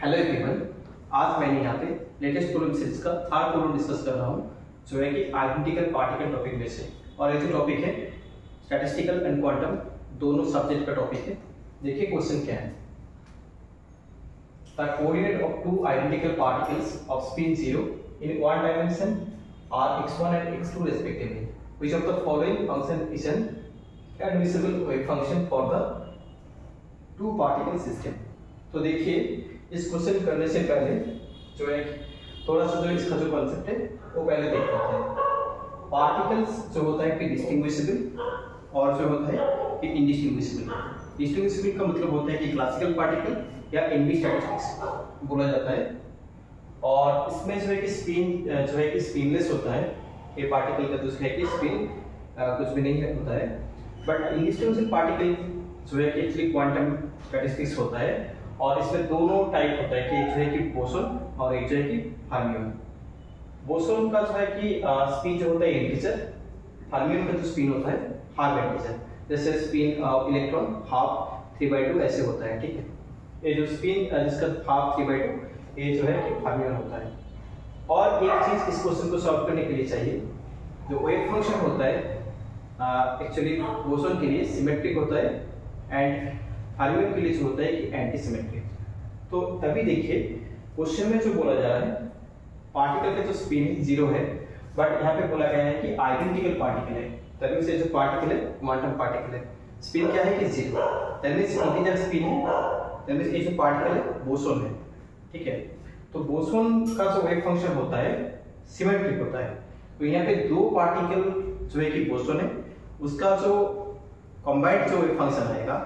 Hello everyone आज मैंने यहाँ पे लेटेस्ट प्रॉब्लम सीरीज़ का थर्ड प्रॉब्लम डिस्कस कर रहा हूँ जो है कि आइडेंटिकल पार्टिकल टॉपिक में से और ये जो टॉपिक है स्टैटिस्टिकल एंड क्वांटम दोनों सब्जेक्ट का टॉपिक है देखिए क्वेश्चन क्या है The coordinate of two identical particles of spin 0 in one dimension are x1 and x2 respectively. Which of the following function is an admissible wave function for the two particle system? तो देखिए इस question करने से पहले जो है, थोड़ा सा जो इसका जो कॉन्सेप्ट है, वो पहले देख लेते हैं। पार्टिकल्स जो होता है कि डिस्टिंग्विशिबल और जो होता है कि इनडिस्टिंग्विशिबल डिस्टिंग्विशिबल का मतलब होता है कि क्लासिकल पार्टिकल या एनबी स्टैटिस्टिक्स बोला जाता है। और इसमें जो है कि स्पिन जो है कि स्पिनलेस होता है। ये पार्टिकल का जो है कि स्पिन कुछ भी नहीं होता है। बट इनडिस्टिंग्विशिबल पार्टिकल जो है कि एक्चुअली क्वांटम स्टैटिस्टिक्स होता है। और इसमें दोनों टाइप होता है, कि एक है कि बोसोन और एक जो है कि फर्मियन बोसोन का जो है कि स्पिन जो होता है इंटीजर फर्मियन का जो स्पिन होता है हाफ़ इंटीजर जैसे spin electron half three by two ऐसे होता है, ठीक है? ये जो स्पिन जिसका हाफ़ थ्री बाई टू ये जो है कि फर्मियन होता है। और एक चीज़ इस क्वेश्चन को सॉल्व करने के लिए चाहिए, जो वेव फ़ंक्शन होता है एक्चुअली बोसोन के लिए सिमेट्रिक होता है एंड फर्मियन के लिए जो होता है कि एंटी सिमेट्रिक तो अभी देखिए क्वेश्चन में जो बोला जा रहा है पार्टिकल का जो स्पिन ज़ीरो है बट यहाँ पे बोला गया है कि आइडेंटिकल पार्टिकल है। तभी से जो पार्टिकल है क्वांटम पार्टिकल है। स्पिन क्या है कि ज़ीरो दैट स्पिन है। दैट ये जो पार्टिकल है बोसोन है। ठीक है? तो बोसोन का जो वेव फ़ंक्शन होता है सिमेट्रिक होता है। तो यहाँ पे दो पार्टिकल जो है कि बोसोन है, उसका जो कॉम्बाइंड जो वेव फ़ंक्शन आएगा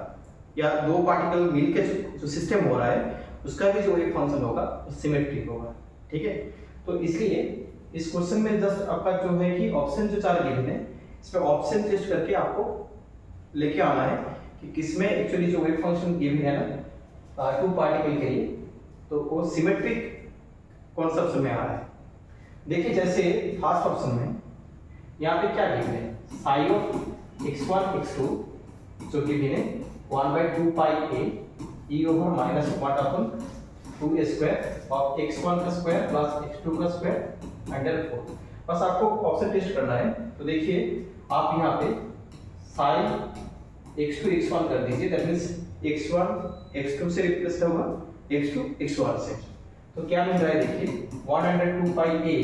या दो पार्टिकल मिलकर जो, सिस्टम हो रहा है उसका भी जो वेव फ़ंक्शन होगा सिमेट्रिक होगा ठीक है? तो इसलिए इस क्वेश्चन में जस्ट आपका जो है कि ऑप्शन जो चार गिवन है इसमें ऑप्शन टेस्ट करके आपको लेके आना है कि किसमें एक्चुअली जो वेव फ़ंक्शन गिवन है ना टू पार्टिकल के लिए तो वो सिमेट्रिक कॉन्सेप्ट में आ रहा है। देखिए जैसे फ़र्स्ट ऑप्शन में यहाँ पे क्या गिवन है? Psi of X one X two given है one by two pi A E over minus one upon two square और एक्स वन का स्क्वायर प्लस एक्स टू का स्क्वायर अंडर फोर बस आपको ऑप्शन टेस्ट करना है। तो देखिए, आप यहाँ पे टू एक्स वन कर दीजिए। That means X one X two से रिप्लेस होगा एक्स टू एक्स वन से। तो क्या मिल रहा है? देखिए one under two pi A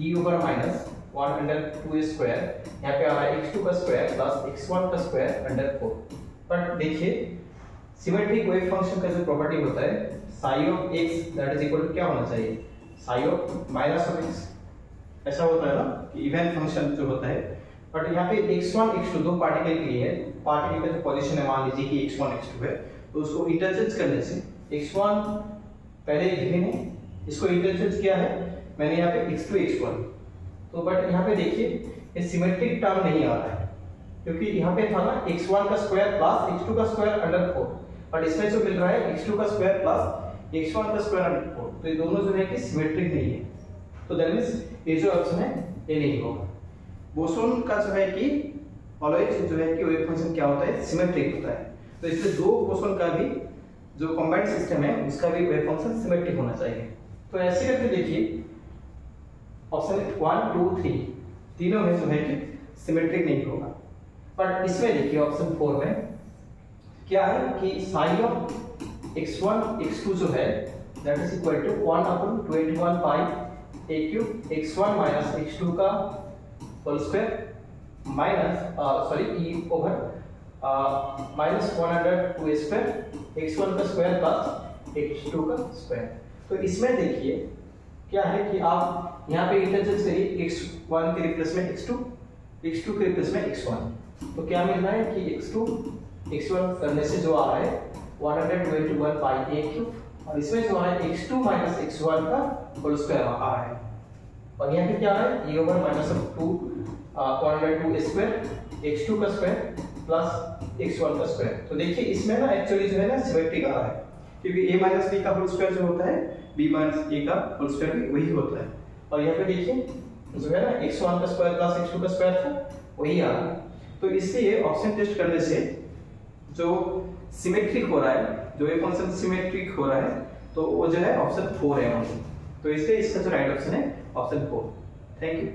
E over minus one under two square यहाँ पे आ रहा है एक्स टू का स्क्वायर प्लस एक्स वन का स्क्वायर अंडर फोर बट देखिए सिमेट्रिक वेव फ़ंक्शन का जो प्रॉपर्टी होता है psi of X that is equal to क्या होना चाहिए? Psi of minus of X ऐसा होता है ना, कि इवन फ़ंक्शन जो होता है। बट यहाँ पे x1 x2 दो पार्टिकल के लिए पार्टिकल का जो पोजीशन है, मान लीजिए कि x1 x2 है तो उसको इंटरचेंज करने से x1 पहले गिवन है इसको इंटरचेंज किया है, मैंने यहाँ पे x2 x1 तो बट यहाँ पे देखिए, ये सिमेट्रिक टर्म नहीं आ रहा है, क्योंकि यहाँ पे था ना x1 का स्क्वायर प्लस x2 का स्क्वायर अंडर 4 बट इसमें जो मिल रहा है x2 का स्क्वायर प्लस x1 का स्क्वायर अंडर 4 तो ये दोनों जो है कि सिमेट्रिक नहीं है। तो दैट मींस ये जो ऑप्शन है, ये नहीं होगा। बोसोन का जो है कि ऑलवेज जो है कि वेव फ़ंक्शन क्या होता है? सिमेट्रिक होता है। तो इसलिए दो बोसोन का भी जो कंबाइंड सिस्टम है, उसका भी वेव फ़ंक्शन सिमेट्रिक होना चाहिए। तो ऐसे करके देखिए ऑप्शन वन, टू, थ्री। तीनों में जो है कि सिमेट्रिक नहीं होगा। बट इसमें देखिए ऑप्शन फोर में क्या है कि साइन ऑफ़ x1 x2 जो है that is equal to 1 upon 21 pi a cube x1 minus x2 का whole square minus sorry e over minus one hundred two square X one का स्क्वायर प्लस एक्स टू का square तो इसमें देखिए क्या है कि आप यहाँ पे इंटरचेंज करिए एक्स के रिप्लेस में एक्स टू एक्स टू के रिप्लेस में एक्स वन तो क्या मिल रहा है कि एक्स टू एक्स वन करने से जो आ रहा है वन हंड्रेड ट्वेंटी ए और इसमें जो है X two minus X one का होल स्क्वायर आ रहा है। और यहाँ पे क्या है? E over minus of two one hundred का स्क्वायर प्लस एक्स वन का स्क्वायर तो देखिए, इसमें ना एक्चुअली जो है ना सिमेट्रिक आ रहा है। क्योंकि a माइनस का होल स्क्वायर जो होता है, b माइनस का होल स्क्वायर भी वही होता है। और यहाँ पे देखिए, जो है ना एक्स वन का स्क्वायर प्लस एक्स टू का स्क्वायर था, वही आ रहा। तो इसलिए ऑप्शन टेस्ट करने से जो सिमेट्रिक हो रहा है, जो ये फ़ंक्शन सिमेट्रिक हो रहा है तो वो जो है ऑप्शन फोर है तो इसलिए इसका जो राइट ऑप्शन है ऑप्शन फोर थैंक यू